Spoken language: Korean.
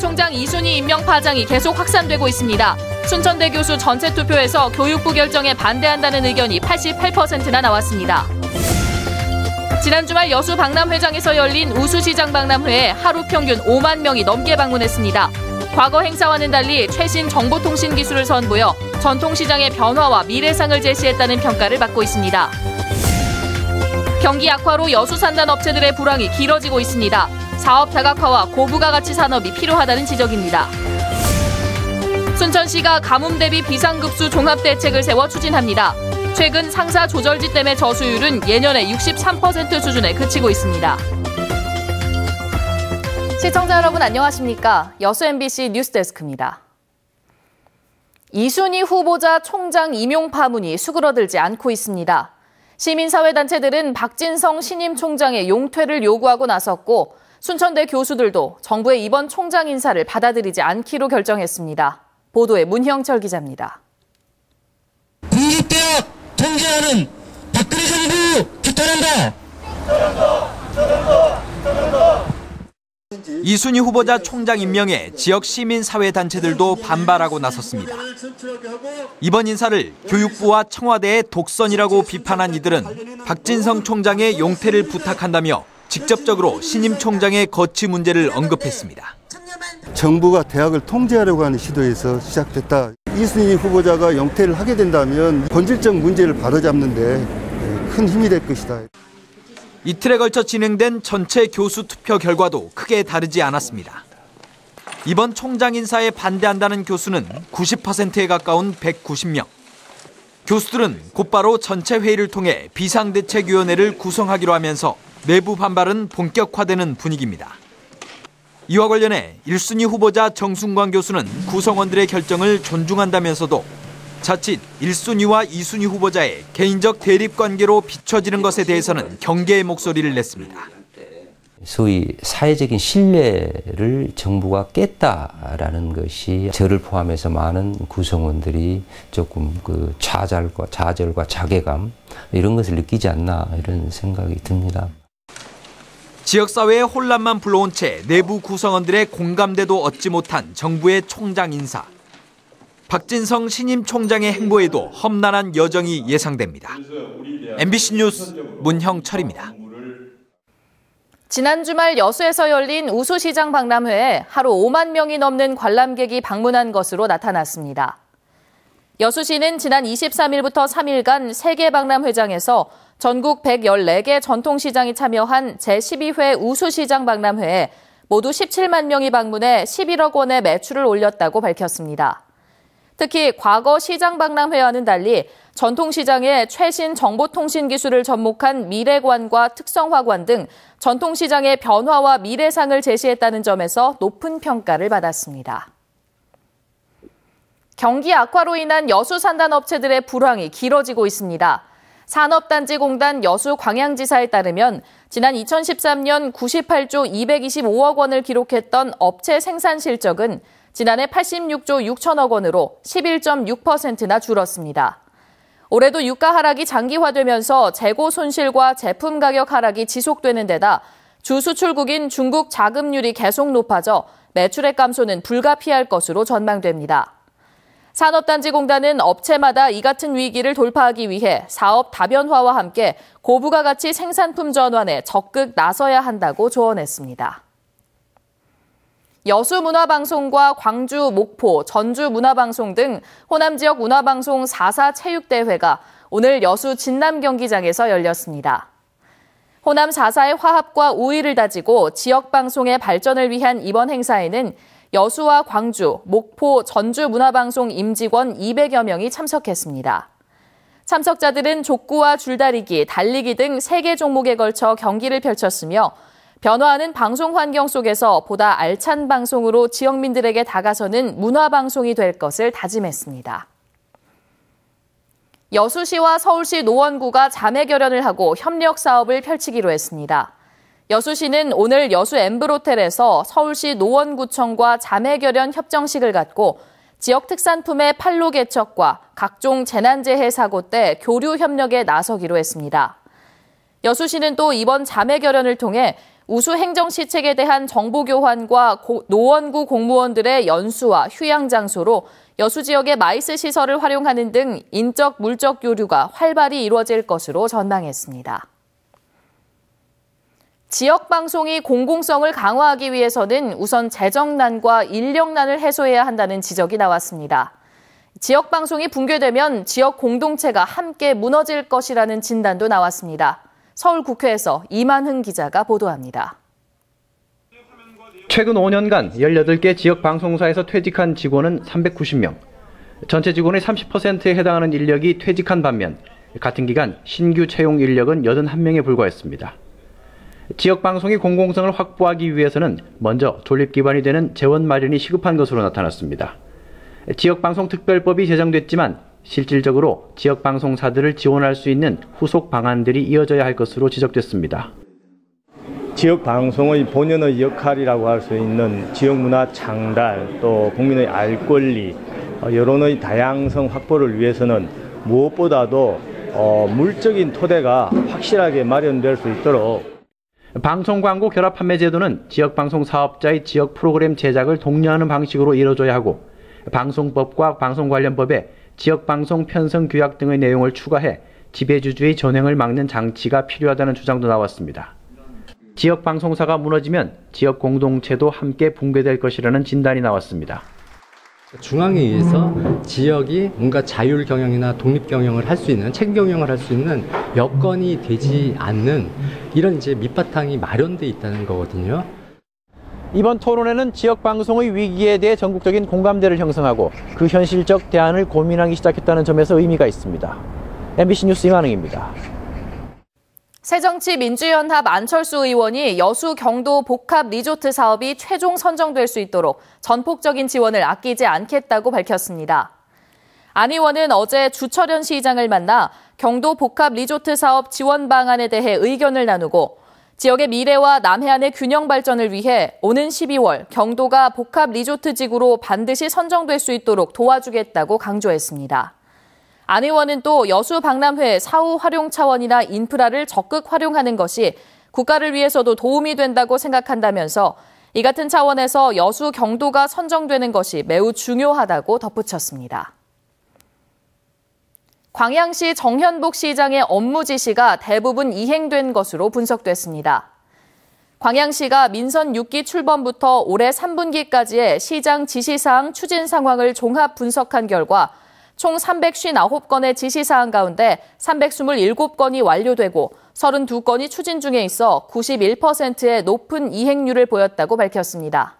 총장 이순희 임명 파장이 계속 확산되고 있습니다. 순천대 교수 전체 투표에서 교육부 결정에 반대한다는 의견이 88%나 나왔습니다. 지난 주말 여수 박람회장에서 열린 우수시장 박람회에 하루 평균 5만 명이 넘게 방문했습니다. 과거 행사와는 달리 최신 정보통신 기술을 선보여 전통시장의 변화와 미래상을 제시했다는 평가를 받고 있습니다. 경기 악화로 여수 산단 업체들의 불황이 길어지고 있습니다. 사업 다각화와 고부가 가치 산업이 필요하다는 지적입니다. 순천시가 가뭄 대비 비상급수 종합 대책을 세워 추진합니다. 최근 상사 조절지 때문에 저수율은 예년의 63% 수준에 그치고 있습니다. 시청자 여러분 안녕하십니까? 여수 MBC 뉴스데스크입니다. 이순희 후보자 총장 임용 파문이 수그러들지 않고 있습니다. 시민사회단체들은 박진성 신임 총장의 용퇴를 요구하고 나섰고 순천대 교수들도 정부의 이번 총장 인사를 받아들이지 않기로 결정했습니다. 보도에 문형철 기자입니다. 국립대학 통제하는 박근혜 정부 규탄한다. 이순희 후보자 총장 임명에 지역 시민사회단체들도 반발하고 나섰습니다. 이번 인사를 교육부와 청와대의 독선이라고 비판한 이들은 박진성 총장의 용퇴를 부탁한다며 직접적으로 신임 총장의 거취 문제를 언급했습니다. 정부가 대학을 통제하려고 하는 시도에서 시작됐다. 이순희 후보자가 영퇴를 하게 된다면 본질적 문제를 바로잡는 데 큰 힘이 될 것이다. 이틀에 걸쳐 진행된 전체 교수 투표 결과도 크게 다르지 않았습니다. 이번 총장 인사에 반대한다는 교수는 90%에 가까운 190명. 교수들은 곧바로 전체 회의를 통해 비상대책위원회를 구성하기로 하면서 내부 반발은 본격화되는 분위기입니다. 이와 관련해 1순위 후보자 정순광 교수는 구성원들의 결정을 존중한다면서도 자칫 1순위와 2순위 후보자의 개인적 대립 관계로 비춰지는 것에 대해서는 경계의 목소리를 냈습니다. 소위 사회적인 신뢰를 정부가 깼다라는 것이 저를 포함해서 많은 구성원들이 조금 그 좌절과 좌절과 자괴감 이런 것을 느끼지 않나 이런 생각이 듭니다. 지역사회의 혼란만 불러온 채 내부 구성원들의 공감대도 얻지 못한 정부의 총장 인사. 박진성 신임 총장의 행보에도 험난한 여정이 예상됩니다. MBC 뉴스 문형철입니다. 지난 주말 여수에서 열린 우수시장 박람회에 하루 5만 명이 넘는 관람객이 방문한 것으로 나타났습니다. 여수시는 지난 23일부터 3일간 세계 박람회장에서 전국 114개 전통시장이 참여한 제12회 우수시장 박람회에 모두 17만 명이 방문해 11억 원의 매출을 올렸다고 밝혔습니다. 특히 과거 시장 박람회와는 달리 전통시장의 최신 정보통신 기술을 접목한 미래관과 특성화관 등 전통시장의 변화와 미래상을 제시했다는 점에서 높은 평가를 받았습니다. 경기 악화로 인한 여수 산단 업체들의 불황이 길어지고 있습니다. 산업단지공단 여수광양지사에 따르면 지난 2013년 98조 225억 원을 기록했던 업체 생산 실적은 지난해 86조 6천억 원으로 11.6%나 줄었습니다. 올해도 유가 하락이 장기화되면서 재고 손실과 제품 가격 하락이 지속되는 데다 주 수출국인 중국 자금률이 계속 높아져 매출액 감소는 불가피할 것으로 전망됩니다. 산업단지공단은 업체마다 이 같은 위기를 돌파하기 위해 사업 다변화와 함께 고부가 가치 생산품 전환에 적극 나서야 한다고 조언했습니다. 여수문화방송과 광주, 목포, 전주 문화방송 등 호남 지역 문화방송 4사 체육대회가 오늘 여수 진남 경기장에서 열렸습니다. 호남 4사의 화합과 우위를 다지고 지역 방송의 발전을 위한 이번 행사에는 여수와 광주, 목포, 전주 문화방송 임직원 200여 명이 참석했습니다. 참석자들은 족구와 줄다리기, 달리기 등 3개 종목에 걸쳐 경기를 펼쳤으며 변화하는 방송 환경 속에서 보다 알찬 방송으로 지역민들에게 다가서는 문화방송이 될 것을 다짐했습니다. 여수시와 서울시 노원구가 자매 결연을 하고 협력 사업을 펼치기로 했습니다. 여수시는 오늘 여수 엠브로텔에서 서울시 노원구청과 자매 결연 협정식을 갖고 지역 특산품의 판로 개척과 각종 재난재해 사고 때 교류 협력에 나서기로 했습니다. 여수시는 또 이번 자매 결연을 통해 우수 행정 시책에 대한 정보 교환과 노원구 공무원들의 연수와 휴양 장소로 여수 지역의 MICE 시설을 활용하는 등 인적 물적 교류가 활발히 이루어질 것으로 전망했습니다. 지역 방송이 공공성을 강화하기 위해서는 우선 재정난과 인력난을 해소해야 한다는 지적이 나왔습니다. 지역 방송이 붕괴되면 지역 공동체가 함께 무너질 것이라는 진단도 나왔습니다. 서울 국회에서 이만흥 기자가 보도합니다. 최근 5년간 18개 지역 방송사에서 퇴직한 직원은 390명. 전체 직원의 30%에 해당하는 인력이 퇴직한 반면 같은 기간 신규 채용 인력은 81명에 불과했습니다. 지역 방송의 공공성을 확보하기 위해서는 먼저 존립 기반이 되는 재원 마련이 시급한 것으로 나타났습니다. 지역 방송 특별법이 제정됐지만 실질적으로 지역 방송사들을 지원할 수 있는 후속 방안들이 이어져야 할 것으로 지적됐습니다. 지역 방송의 본연의 역할이라고 할 수 있는 지역 문화 창달 또 국민의 알 권리 어, 여론의 다양성 확보를 위해서는 무엇보다도 어, 물적인 토대가 확실하게 마련될 수 있도록 방송 광고 결합 판매 제도는 지역 방송 사업자의 지역 프로그램 제작을 독려하는 방식으로 이루어져야 하고 방송법과 방송 관련 법에 지역 방송 편성 규약 등의 내용을 추가해 지배주주의 전횡을 막는 장치가 필요하다는 주장도 나왔습니다. 지역 방송사가 무너지면 지역 공동체도 함께 붕괴될 것이라는 진단이 나왔습니다. 중앙에 의해서 지역이 뭔가 자율 경영이나 독립 경영을 할 수 있는 책 경영을 할 수 있는 여건이 되지 않는 이런 이제 밑바탕이 마련돼 있다는 거거든요. 이번 토론회는 지역 방송의 위기에 대해 전국적인 공감대를 형성하고 그 현실적 대안을 고민하기 시작했다는 점에서 의미가 있습니다. MBC 뉴스 이만흥입니다. 새정치민주연합 안철수 의원이 여수 경도 복합 리조트 사업이 최종 선정될 수 있도록 전폭적인 지원을 아끼지 않겠다고 밝혔습니다. 안 의원은 어제 주철현 시장을 만나 경도 복합 리조트 사업 지원 방안에 대해 의견을 나누고 지역의 미래와 남해안의 균형 발전을 위해 오는 12월 경도가 복합 리조트 지구로 반드시 선정될 수 있도록 도와주겠다고 강조했습니다. 안 의원은 또 여수 박람회 사후 활용 차원이나 인프라를 적극 활용하는 것이 국가를 위해서도 도움이 된다고 생각한다면서 이 같은 차원에서 여수 경도가 선정되는 것이 매우 중요하다고 덧붙였습니다. 광양시 정현복 시장의 업무 지시가 대부분 이행된 것으로 분석됐습니다. 광양시가 민선 6기 출범부터 올해 3분기까지의 시장 지시사항 추진 상황을 종합 분석한 결과 총 359건의 지시사항 가운데 327건이 완료되고 32건이 추진 중에 있어 91%의 높은 이행률을 보였다고 밝혔습니다.